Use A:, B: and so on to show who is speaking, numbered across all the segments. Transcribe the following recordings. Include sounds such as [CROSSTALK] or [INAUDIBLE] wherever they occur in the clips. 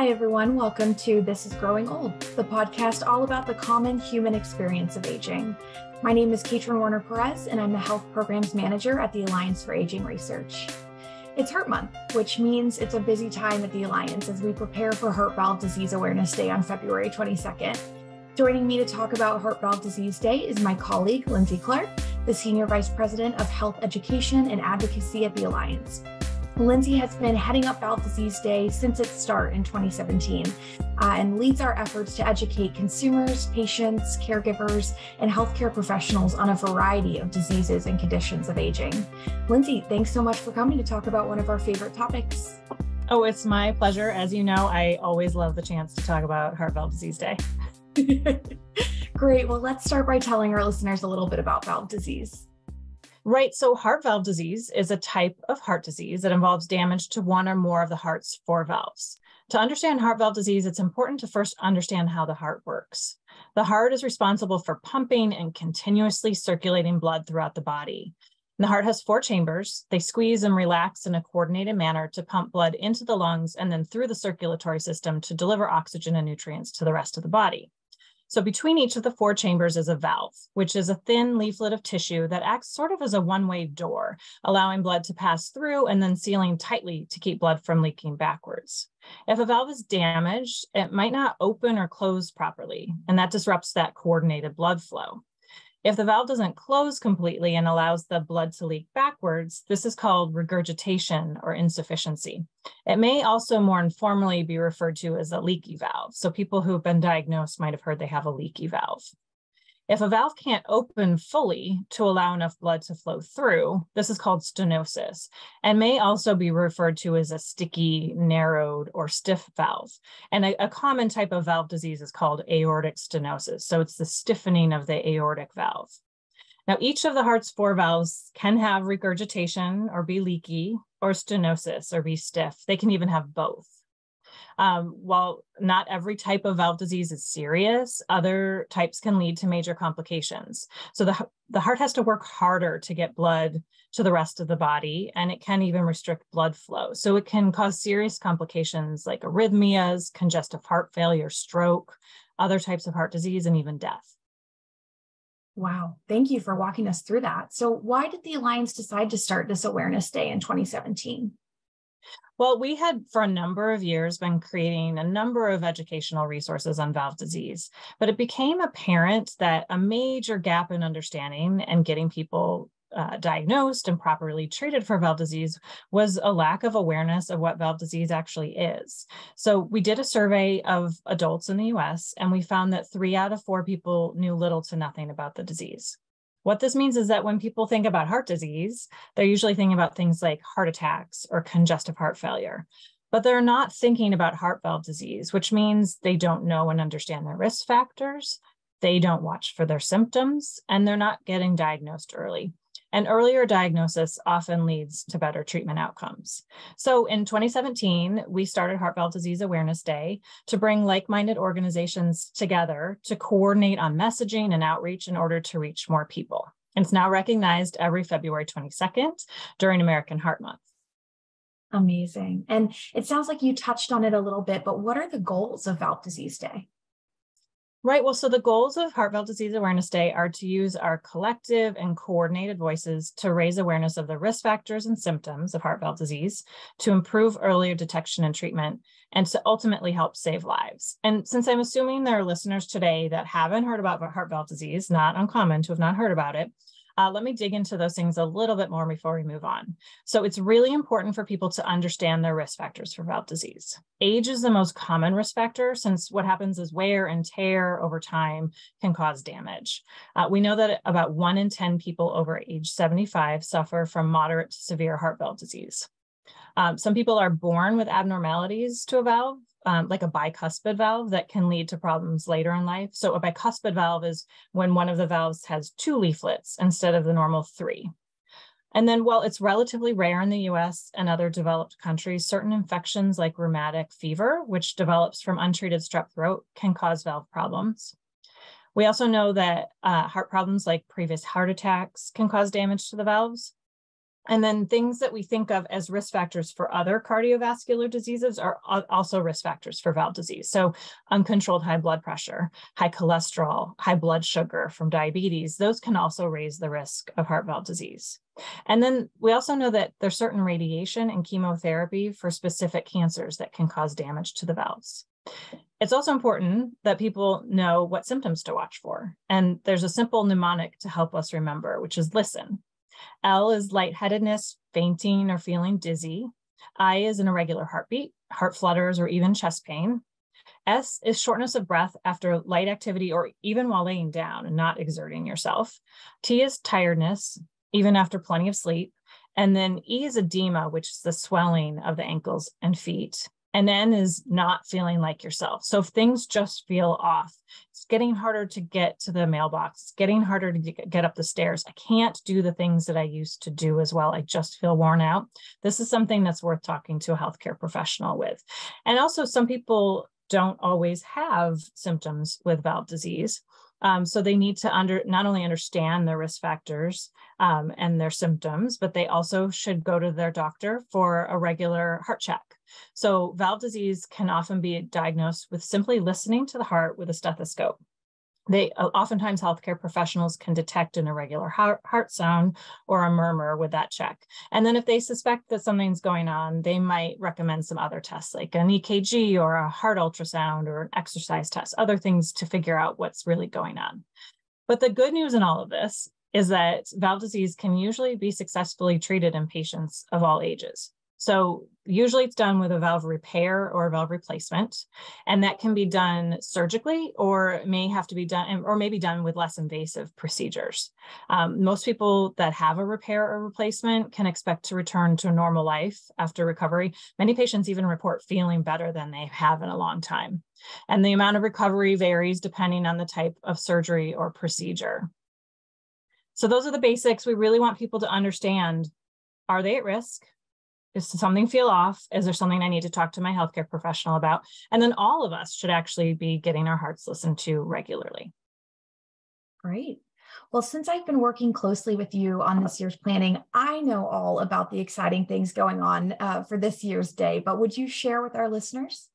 A: Hi, everyone. Welcome to This is Growing Old, the podcast all about the common human experience of aging. My name is Katrin Warner Perez, and I'm the Health Programs Manager at the Alliance for Aging Research. It's Heart Month, which means it's a busy time at the Alliance as we prepare for Heart Valve Disease Awareness Day on February 22nd. Joining me to talk about Heart Valve Disease Day is my colleague, Lindsay Clarke, the Senior Vice President of Health Education and Advocacy at the Alliance. Lindsay has been heading up Valve Disease Day since its start in 2017 uh, and leads our efforts to educate consumers, patients, caregivers, and healthcare professionals on a variety of diseases and conditions of aging. Lindsay, thanks so much for coming to talk about one of our favorite topics.
B: Oh, it's my pleasure. As you know, I always love the chance to talk about Heart Valve Disease Day. [LAUGHS]
A: Great. Well, let's start by telling our listeners a little bit about valve disease.
B: Right. So, heart valve disease is a type of heart disease that involves damage to one or more of the heart's four valves. To understand heart valve disease, it's important to first understand how the heart works. The heart is responsible for pumping and continuously circulating blood throughout the body. And the heart has four chambers. They squeeze and relax in a coordinated manner to pump blood into the lungs and then through the circulatory system to deliver oxygen and nutrients to the rest of the body. So between each of the four chambers is a valve, which is a thin leaflet of tissue that acts sort of as a one-way door, allowing blood to pass through and then sealing tightly to keep blood from leaking backwards. If a valve is damaged, it might not open or close properly, and that disrupts that coordinated blood flow. If the valve doesn't close completely and allows the blood to leak backwards, this is called regurgitation or insufficiency. It may also more informally be referred to as a leaky valve. So people who've been diagnosed might have heard they have a leaky valve. If a valve can't open fully to allow enough blood to flow through, this is called stenosis and may also be referred to as a sticky, narrowed, or stiff valve. And a, a, common type of valve disease is called aortic stenosis. So it's the stiffening of the aortic valve. Now, each of the heart's four valves can have regurgitation or be leaky, or stenosis or be stiff. They can even have both. Um, while not every type of valve disease is serious, other types can lead to major complications. So the, the heart has to work harder to get blood to the rest of the body, and it can even restrict blood flow. So it can cause serious complications like arrhythmias, congestive heart failure, stroke, other types of heart disease, and even death.
A: Wow. Thank you for walking us through that. So, why did the Alliance decide to start this awareness day in 2017?
B: Well, we had for a number of years been creating a number of educational resources on valve disease, but it became apparent that a major gap in understanding and getting people uh, diagnosed and properly treated for valve disease was a lack of awareness of what valve disease actually is. So we did a survey of adults in the US and we found that three out of four people knew little to nothing about the disease. What this means is that when people think about heart disease, they're usually thinking about things like heart attacks or congestive heart failure, but they're not thinking about heart valve disease, which means they don't know and understand their risk factors, they don't watch for their symptoms, and they're not getting diagnosed early. And earlier diagnosis often leads to better treatment outcomes. So in 2017, we started Heart Valve Disease Awareness Day to bring like minded organizations together to coordinate on messaging and outreach in order to reach more people. And it's now recognized every February 22nd during American Heart Month.
A: Amazing. And it sounds like you touched on it a little bit, but what are the goals of Valve Disease Day?
B: Right. Well, so the goals of Heart Valve Disease Awareness Day are to use our collective and coordinated voices to raise awareness of the risk factors and symptoms of heart valve disease, to improve earlier detection and treatment, and to ultimately help save lives. And since I'm assuming there are listeners today that haven't heard about heart valve disease, not uncommon to have not heard about it, uh, let me dig into those things a little bit more before we move on. So it's really important for people to understand their risk factors for valve disease. Age is the most common risk factor since what happens is wear and tear over time can cause damage. Uh, we know that about one in 10 people over age 75 suffer from moderate to severe heart valve disease. Um, some people are born with abnormalities to a valve, um, like a bicuspid valve that can lead to problems later in life. So a bicuspid valve is when one of the valves has two leaflets instead of the normal three. And then while it's relatively rare in the US and other developed countries, certain infections like rheumatic fever, which develops from untreated strep throat, can cause valve problems. We also know that uh, heart problems like previous heart attacks can cause damage to the valves. And then things that we think of as risk factors for other cardiovascular diseases are also risk factors for valve disease. So uncontrolled high blood pressure, high cholesterol, high blood sugar from diabetes, those can also raise the risk of heart valve disease. And then we also know that there's certain radiation and chemotherapy for specific cancers that can cause damage to the valves. It's also important that people know what symptoms to watch for. And there's a simple mnemonic to help us remember, which is listen. L is lightheadedness, fainting, or feeling dizzy. I is an irregular heartbeat, heart flutters, or even chest pain. S is shortness of breath after light activity or even while laying down and not exerting yourself. T is tiredness, even after plenty of sleep. And then E is edema, which is the swelling of the ankles and feet. And N is not feeling like yourself. So if things just feel off, getting harder to get to the mailbox, it's getting harder to get up the stairs. I can't do the things that I used to do as well. I just feel worn out. This is something that's worth talking to a healthcare professional with. And also, some people don't always have symptoms with valve disease. Um, so they need to under not only understand their risk factors um, and their symptoms, but they also should go to their doctor for a regular heart check. So valve disease can often be diagnosed with simply listening to the heart with a stethoscope they uh, oftentimes healthcare professionals can detect an irregular heart, heart sound or a murmur with that check. And then if they suspect that something's going on, they might recommend some other tests like an EKG or a heart ultrasound or an exercise test, other things to figure out what's really going on. But the good news in all of this is that valve disease can usually be successfully treated in patients of all ages. So usually it's done with a valve repair or a valve replacement, and that can be done surgically or may have to be done or maybe done with less invasive procedures. Um, most people that have a repair or replacement can expect to return to normal life after recovery. Many patients even report feeling better than they have in a long time. And the amount of recovery varies depending on the type of surgery or procedure. So those are the basics. We really want people to understand, are they at risk? Does something feel off? Is there something I need to talk to my healthcare professional about? And then all of us should actually be getting our hearts listened to regularly.
A: Great. Well, since I've been working closely with you on this year's planning, I know all about the exciting things going on uh, for this year's day, but would you share with our listeners?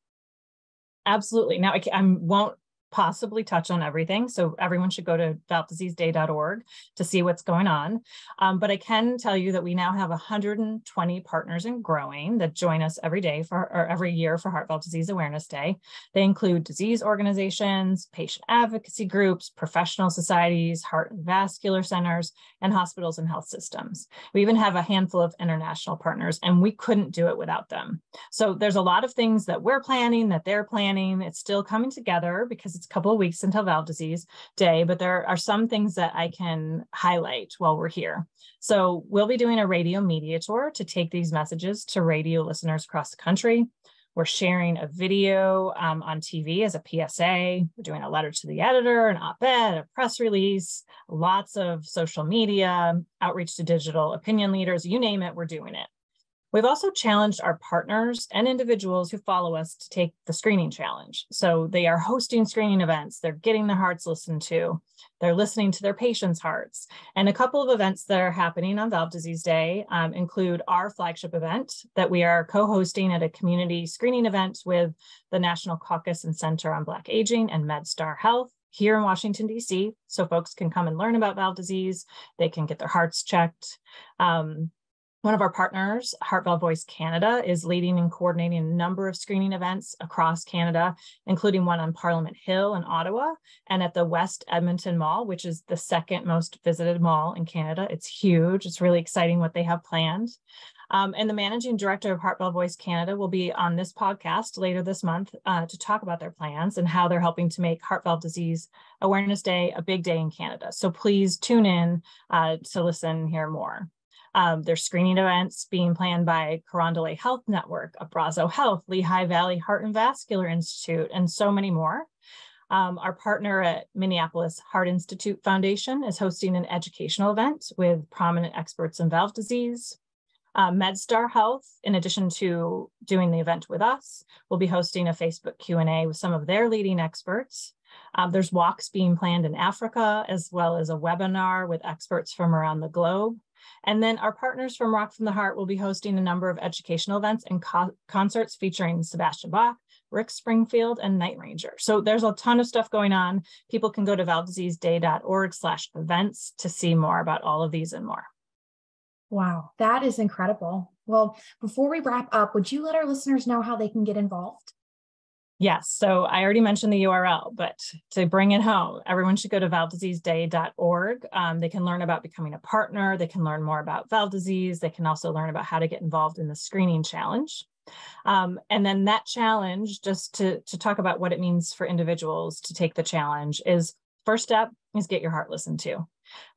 B: Absolutely. Now, I, I won't possibly touch on everything. So everyone should go to valvediseaseday.org to see what's going on. Um, but I can tell you that we now have 120 partners and growing that join us every day for or every year for Heart Valve Disease Awareness Day. They include disease organizations, patient advocacy groups, professional societies, heart and vascular centers, and hospitals and health systems. We even have a handful of international partners, and we couldn't do it without them. So there's a lot of things that we're planning, that they're planning. It's still coming together because it's a couple of weeks until valve disease day, but there are some things that I can highlight while we're here. So we'll be doing a radio media tour to take these messages to radio listeners across the country. We're sharing a video um, on TV as a PSA. We're doing a letter to the editor, an op ed, a press release, lots of social media, outreach to digital opinion leaders, you name it, we're doing it. We've also challenged our partners and individuals who follow us to take the screening challenge. So they are hosting screening events, they're getting their hearts listened to, they're listening to their patients' hearts. And a couple of events that are happening on Valve Disease Day um, include our flagship event that we are co hosting at a community screening event with the National Caucus and Center on Black Aging and MedStar Health here in Washington, D.C. So folks can come and learn about valve disease. They can get their hearts checked. Um, one of our partners, Heart Valve Voice Canada, is leading and coordinating a number of screening events across Canada, including one on Parliament Hill in Ottawa and at the West Edmonton Mall, which is the second most visited mall in Canada. It's huge. It's really exciting what they have planned. Um, and the managing director of Heart Valve Voice Canada will be on this podcast later this month uh, to talk about their plans and how they're helping to make Heart Valve Disease Awareness Day a big day in Canada. So please tune in uh, to listen and hear more. Um, there's screening events being planned by Carondelet Health Network, Abrazo Health, Lehigh Valley Heart and Vascular Institute, and so many more. Um, our partner at Minneapolis Heart Institute Foundation is hosting an educational event with prominent experts in valve disease. Uh, MedStar Health, in addition to doing the event with us, will be hosting a Facebook Q&A with some of their leading experts. Um, there's walks being planned in Africa, as well as a webinar with experts from around the globe. And then our partners from Rock from the Heart will be hosting a number of educational events and co- concerts featuring Sebastian Bach, Rick Springfield, and Night Ranger. So there's a ton of stuff going on. People can go to valvediseaseday.org slash events to see more about all of these and more.
A: Wow, that is incredible. Well, before we wrap up, would you let our listeners know how they can get involved?
B: Yes. So I already mentioned the URL, but to bring it home, everyone should go to valvediseaseday.org. Um, they can learn about becoming a partner. They can learn more about valve disease. They can also learn about how to get involved in the screening challenge. Um, and then that challenge, just to, to talk about what it means for individuals to take the challenge, is first step is get your heart listened to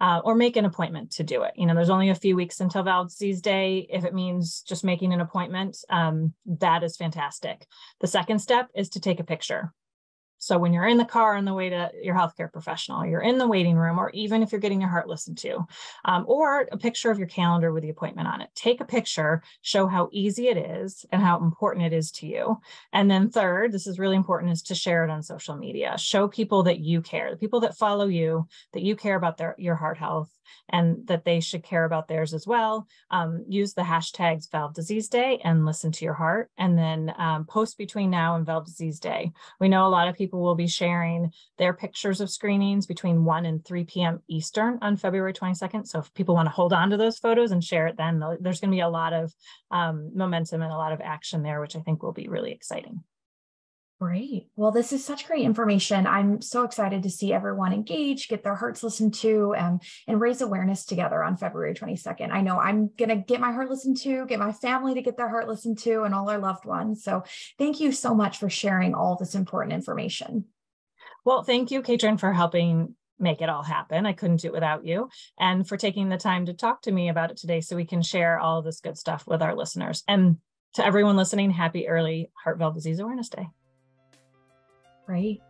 B: uh, or make an appointment to do it. You know, there's only a few weeks until Valve Disease Day. If it means just making an appointment, um, that is fantastic. The second step is to take a picture. So when you're in the car on the way to your healthcare professional, you're in the waiting room, or even if you're getting your heart listened to, um, or a picture of your calendar with the appointment on it, take a picture, show how easy it is and how important it is to you. And then third, this is really important, is to share it on social media. Show people that you care, the people that follow you, that you care about their your heart health and that they should care about theirs as well. Um, use the hashtags Valve Disease Day and listen to your heart, and then um, post between now and Valve Disease Day. We know a lot of people will be sharing their pictures of screenings between 1 and 3 p.m. Eastern on February 22nd. So if people want to hold on to those photos and share it then, there's going to be a lot of um, momentum and a lot of action there, which I think will be really exciting.
A: Great. Well, this is such great information. I'm so excited to see everyone engage, get their hearts listened to, um, and raise awareness together on February 22nd. I know I'm going to get my heart listened to, get my family to get their heart listened to, and all our loved ones. So thank you so much for sharing all this important information.
B: Well, thank you, Katrin, for helping make it all happen. I couldn't do it without you, and for taking the time to talk to me about it today so we can share all this good stuff with our listeners. And to everyone listening, happy early Heart Valve Disease Awareness Day
A: right?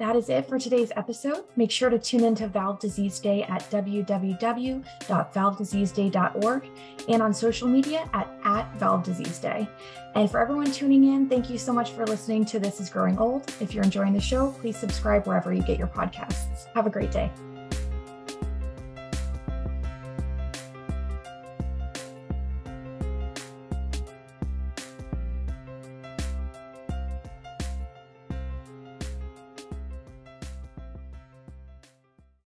A: That is it for today's episode. Make sure to tune into Valve Disease Day at www.valvediseaseday.org and on social media at, at Valve Disease Day. And for everyone tuning in, thank you so much for listening to This is Growing Old. If you're enjoying the show, please subscribe wherever you get your podcasts. Have a great day.